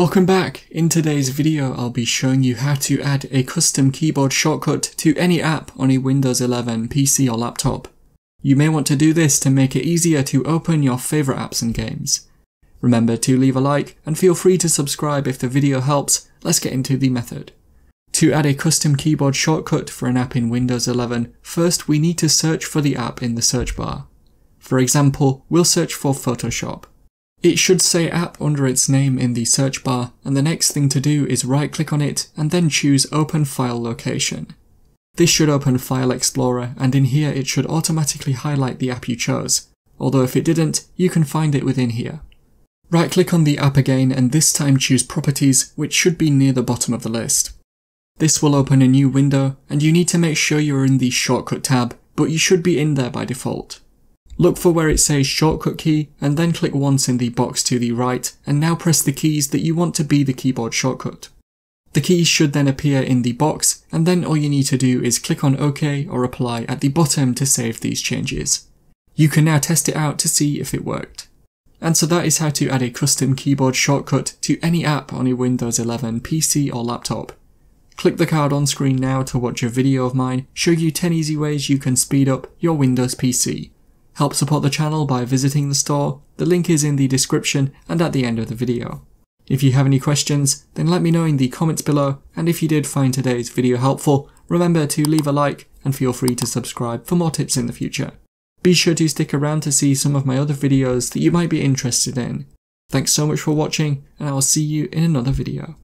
Welcome back! In today's video I'll be showing you how to add a custom keyboard shortcut to any app on a Windows 11 PC or laptop. You may want to do this to make it easier to open your favourite apps and games. Remember to leave a like and feel free to subscribe if the video helps. Let's get into the method. To add a custom keyboard shortcut for an app in Windows 11, first we need to search for the app in the search bar. For example, we'll search for Photoshop. It should say app under its name in the search bar, and the next thing to do is right click on it and then choose Open File Location. This should open File Explorer, and in here it should automatically highlight the app you chose, although if it didn't, you can find it within here. Right click on the app again and this time choose Properties, which should be near the bottom of the list. This will open a new window, and you need to make sure you're in the Shortcut tab, but you should be in there by default. Look for where it says shortcut key and then click once in the box to the right and now press the keys that you want to be the keyboard shortcut. The keys should then appear in the box and then all you need to do is click on OK or apply at the bottom to save these changes. You can now test it out to see if it worked. And so that is how to add a custom keyboard shortcut to any app on a Windows 11 PC or laptop. Click the card on screen now to watch a video of mine show you 10 easy ways you can speed up your Windows PC. Help support the channel by visiting the store, the link is in the description and at the end of the video. If you have any questions, then let me know in the comments below, and if you did find today's video helpful, remember to leave a like and feel free to subscribe for more tips in the future. Be sure to stick around to see some of my other videos that you might be interested in. Thanks so much for watching, and I will see you in another video.